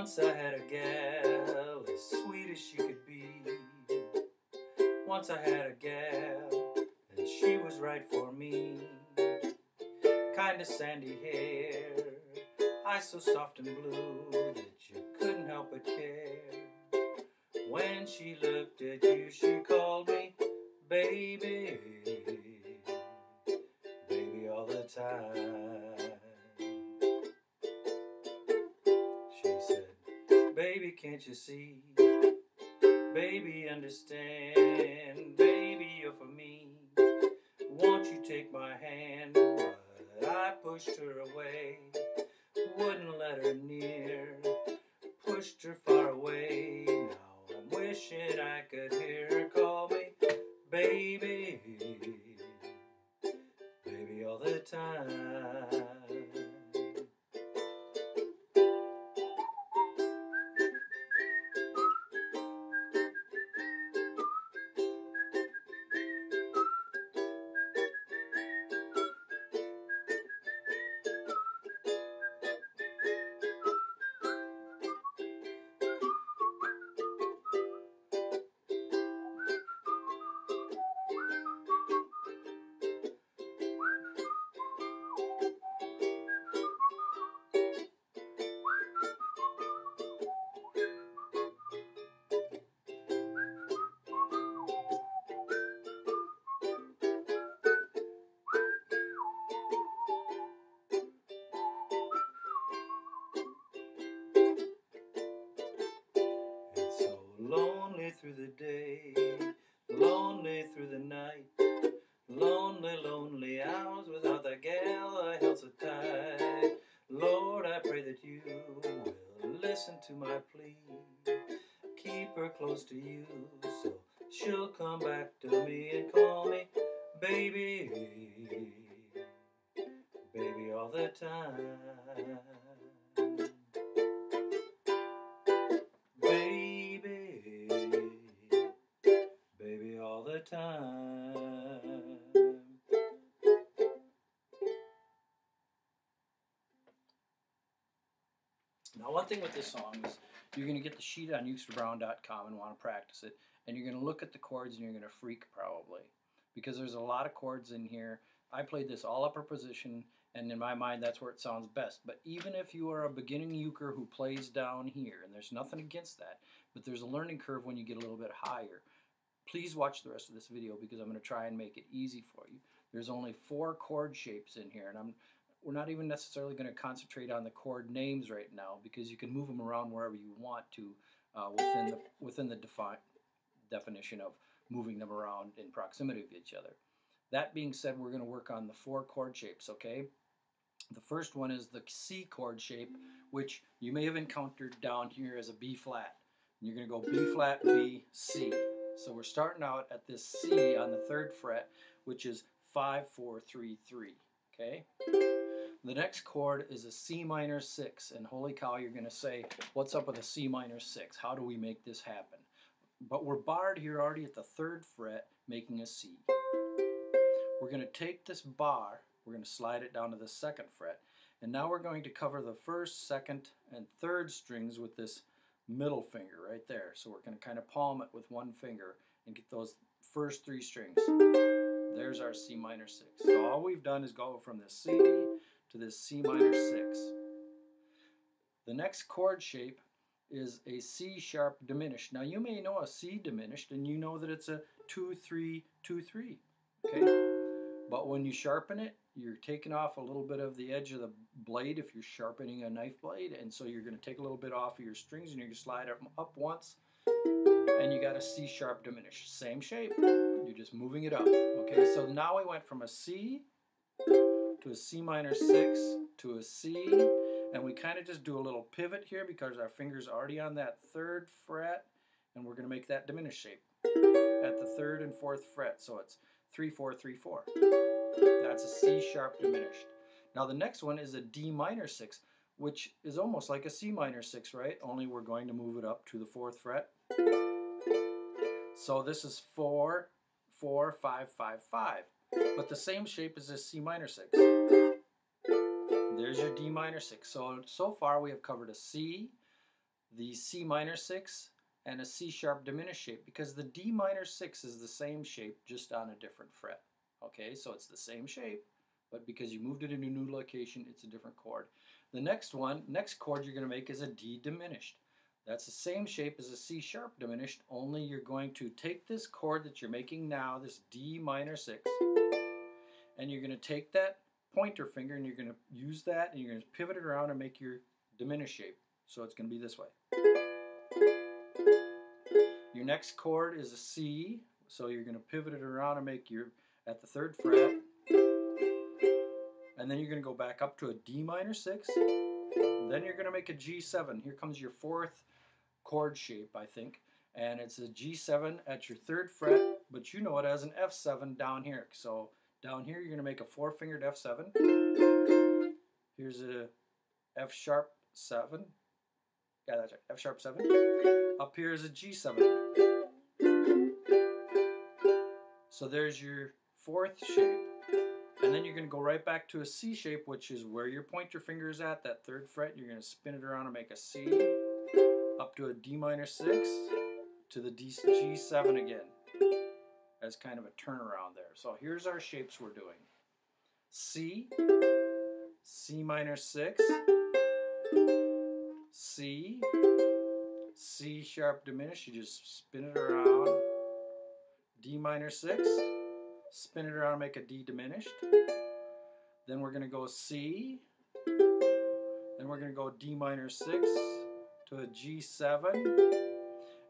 Once I had a gal as sweet as she could be. Once I had a gal and she was right for me. Kinda sandy hair, eyes so soft and blue that you couldn't help but care. When she looked at you, she called me baby, baby all the time. Baby, can't you see? Baby, understand. Lonely through the day, lonely through the night, lonely, lonely hours without the gal I held so tight. Lord, I pray that you will listen to my plea. Keep her close to you so she'll come back to me and call me baby, baby all the time. Thing with this song is you're going to get the sheet on ukesterbrown.com and want to practice it, and you're going to look at the chords and you're going to freak probably because there's a lot of chords in here. I played this all upper position, and in my mind, that's where it sounds best. But even if you are a beginning uker who plays down here, and there's nothing against that, but there's a learning curve when you get a little bit higher. Please watch the rest of this video because I'm going to try and make it easy for you. There's only four chord shapes in here, and I'm we're not even necessarily going to concentrate on the chord names right now because you can move them around wherever you want to uh, within the within the defi- definition of moving them around in proximity of each other. That being said, we're going to work on the four chord shapes, okay? The first one is the C chord shape, which you may have encountered down here as a B flat. You're going to go B flat, B, C. So we're starting out at this C on the third fret, which is 5, 4, 3, 3, okay? The next chord is a C minor 6, and holy cow, you're going to say, what's up with a C minor 6? How do we make this happen? But we're barred here already at the third fret, making a C. We're going to take this bar, we're going to slide it down to the second fret, and now we're going to cover the first, second, and third strings with this middle finger right there. So we're going to kind of palm it with one finger and get those first three strings. There's our C minor 6. So all we've done is go from the C to this C minor 6. The next chord shape is a C sharp diminished. Now you may know a C diminished and you know that it's a 2 3 2 3. Okay? But when you sharpen it, you're taking off a little bit of the edge of the blade if you're sharpening a knife blade, and so you're going to take a little bit off of your strings and you're going to slide them up once, and you got a C sharp diminished. Same shape. You're just moving it up. Okay, so now we went from a C to a C minor 6 to a C, and we kind of just do a little pivot here because our finger's already on that third fret, and we're going to make that diminished shape at the third and fourth fret. So it's 3 4 3 4. That's a C sharp diminished. Now the next one is a D minor 6, which is almost like a C minor 6, right? Only we're going to move it up to the fourth fret. So this is 4 4 5 5 5. But the same shape as this C minor 6. There's your D minor 6. So, so far we have covered a C, the C minor 6 and a C sharp diminished shape because the D minor 6 is the same shape just on a different fret. Okay, so it's the same shape, but because you moved it in a new location, it's a different chord. The next one, next chord you're going to make is a D diminished. That's the same shape as a C sharp diminished, only you're going to take this chord that you're making now, this D minor 6, and you're going to take that pointer finger and you're going to use that and you're going to pivot it around and make your diminished shape. So it's going to be this way. Your next chord is a C, so you're going to pivot it around and make your, at the third fret, and then you're going to go back up to a D minor 6, then you're going to make a G7. Here comes your fourth chord shape, I think, and it's a G7 at your third fret, but you know it as an F7 down here. So down here you're going to make a four-fingered F7. Here's a F sharp 7. Yeah, that's right, F sharp 7. Up here is a G7. So there's your fourth shape. And then you're going to go right back to a C shape, which is where your pointer finger is at, that third fret. You're going to spin it around and make a C, up to a D minor 6, to the D, G7 again, as kind of a turnaround there. So here's our shapes we're doing. C, C minor 6, C, C sharp diminished, you just spin it around, D minor 6, spin it around, make a D diminished. Then we're going to go C. Then we're going to go D minor 6 to a G7.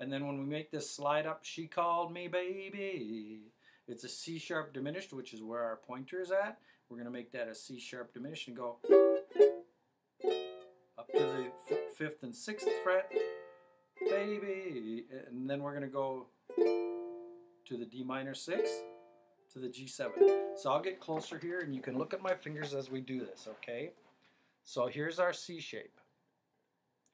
And then when we make this slide up, she called me baby. It's a C sharp diminished, which is where our pointer is at. We're going to make that a C sharp diminished and go up to the fifth and sixth fret, baby. And then we're going to go to the D minor 6 to the G7. So I'll get closer here and you can look at my fingers as we do this, okay? So here's our C shape.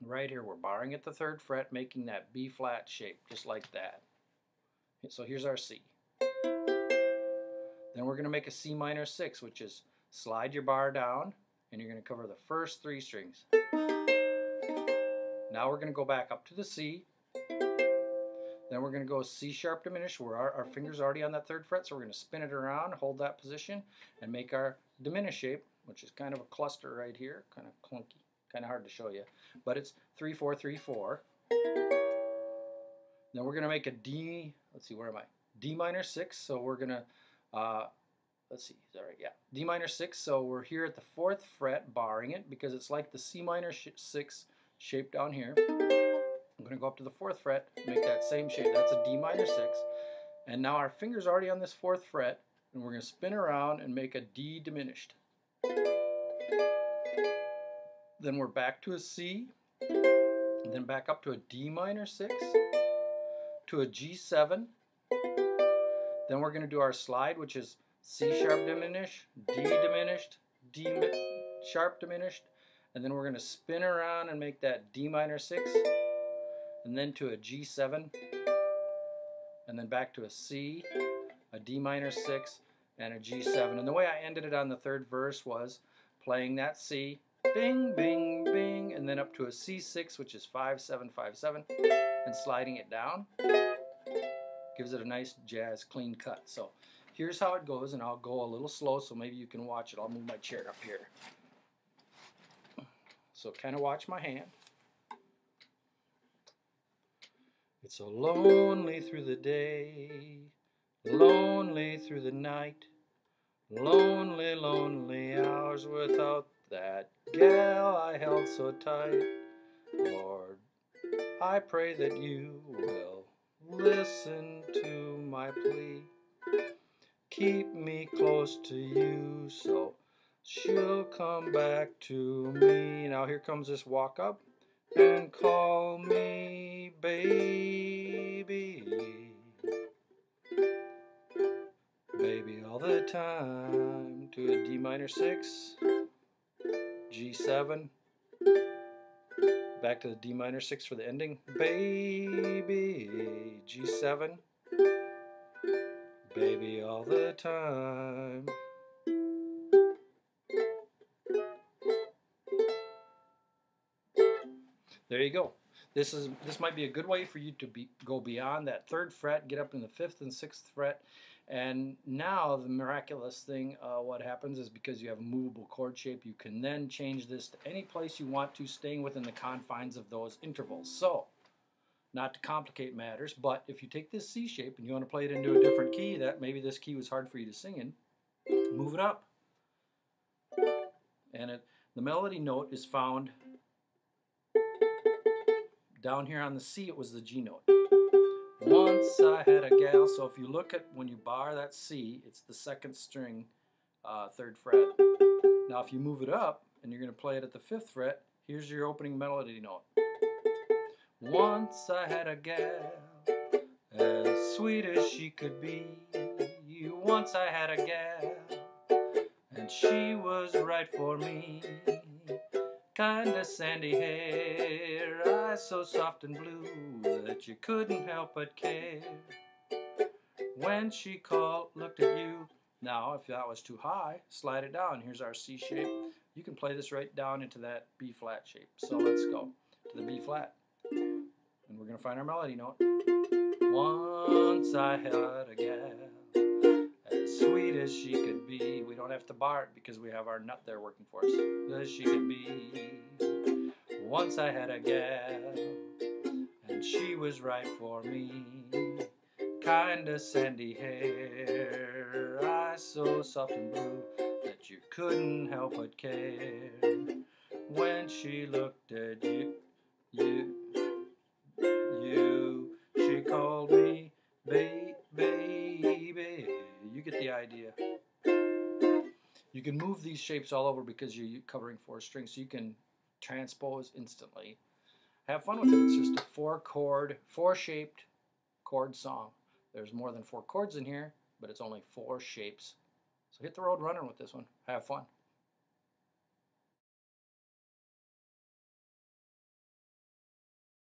Right here, we're barring at the third fret, making that B flat shape, just like that. So here's our C. Then we're going to make a C minor 6, which is slide your bar down, and you're going to cover the first three strings. Now we're going to go back up to the C, then we're going to go C sharp diminished where our, our finger's already on that third fret, so we're going to spin it around, hold that position, and make our diminished shape, which is kind of a cluster right here, kind of clunky, kind of hard to show you, but it's 3, 4, 3, 4. Then we're going to make a D, let's see, where am I? D minor 6, so we're going to, uh, let's see, is that right? Yeah, D minor 6, so we're here at the 4th fret, barring it, because it's like the C minor 6 shape down here. I'm going to go up to the fourth fret, make that same shape. That's a D minor 6. And now our finger's already on this fourth fret, and we're going to spin around and make a D diminished. Then we're back to a C, and then back up to a D minor 6, to a G7. Then we're going to do our slide, which is C sharp diminished, D diminished, D sharp diminished, and then we're going to spin around and make that D minor 6 and then to a G7, and then back to a C, a D minor 6, and a G7. And the way I ended it on the third verse was playing that C, bing, bing, bing, and then up to a C6, which is 5, 7, 5, 7, and sliding it down. Gives it a nice jazz clean cut. So here's how it goes, and I'll go a little slow so maybe you can watch it. I'll move my chair up here. So kind of watch my hand. It's so lonely through the day, lonely through the night, lonely, lonely hours without that gal I held so tight. Lord, I pray that you will listen to my plea. Keep me close to you so she'll come back to me. Now here comes this walk up and call me baby. Baby all the time to a D minor 6, G7, back to the D minor 6 for the ending, baby, G7, baby all the time. There you go. This is this might be a good way for you to be go beyond that third fret, get up in the fifth and sixth fret, and now the miraculous thing, uh, what happens is because you have a movable chord shape, you can then change this to any place you want to, staying within the confines of those intervals. So, not to complicate matters, but if you take this C shape and you want to play it into a different key, that maybe this key was hard for you to sing in, move it up. And it, the melody note is found down here on the C, it was the G note. Once I had a gal, so if you look at when you bar that C, it's the second string, uh, third fret. Now if you move it up and you're going to play it at the fifth fret, here's your opening melody note. Once I had a gal, as sweet as she could be. Once I had a gal, and she was right for me. Kinda sandy hair, eyes so soft and blue that you couldn't help but care. When she called, looked at you. Now, if that was too high, slide it down. Here's our C shape. You can play this right down into that B flat shape. So let's go to the B flat. And we're going to find our melody note. Once I had a gal, sweet as she could be. We don't have to bar it because we have our nut there working for us. As she could be. Once I had a gal, and she was right for me. Kinda sandy hair, eyes so soft and blue that you couldn't help but care. When she looked at you, you, you, idea. You can move these shapes all over because you're covering four strings, so you can transpose instantly. Have fun with it. It's just a four chord, four shaped chord song. There's more than four chords in here, but it's only four shapes. So hit the road running with this one. Have fun.